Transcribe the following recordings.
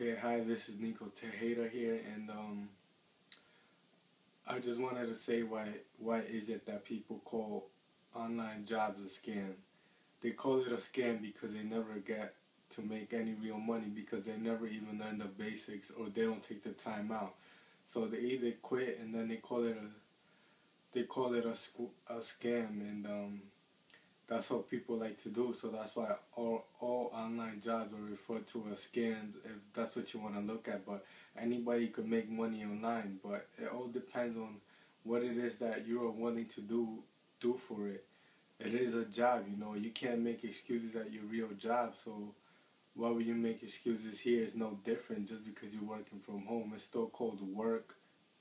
Okay, hi, this is Nico Tejeda here, and um, I just wanted to say why why is it that people call online jobs a scam? They call it a scam because they never get to make any real money because they never even learn the basics or they don't take the time out. So they either quit and then they call it a they call it a, a scam and um, that's what people like to do. So that's why all all online jobs are referred to as scams if that's what you want to look at. But anybody could make money online, but it all depends on what it is that you are willing to do do for it. It is a job, you know. You can't make excuses at your real job. So why would you make excuses here? It's no different just because you're working from home. It's still called work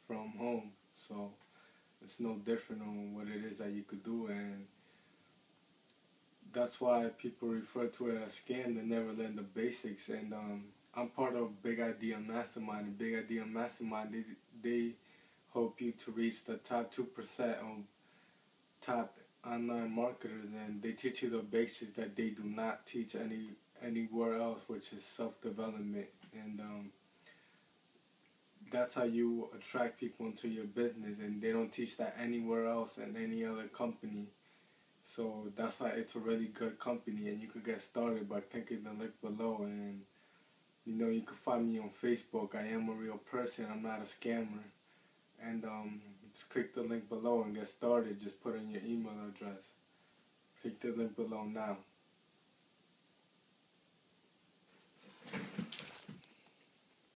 from home. So it's no different on what it is that you could do and that's why people refer to it as scam. They never learn the basics. And um, I'm part of Big Idea Mastermind. And Big Idea Mastermind, they, they help you to reach the top 2% of top online marketers. And they teach you the basics that they do not teach any anywhere else, which is self-development. And um, that's how you attract people into your business. And they don't teach that anywhere else in any other company. So that's why it's a really good company and you could get started by clicking the link below and you know you can find me on Facebook. I am a real person, I'm not a scammer. And um, just click the link below and get started. Just put in your email address. Click the link below now.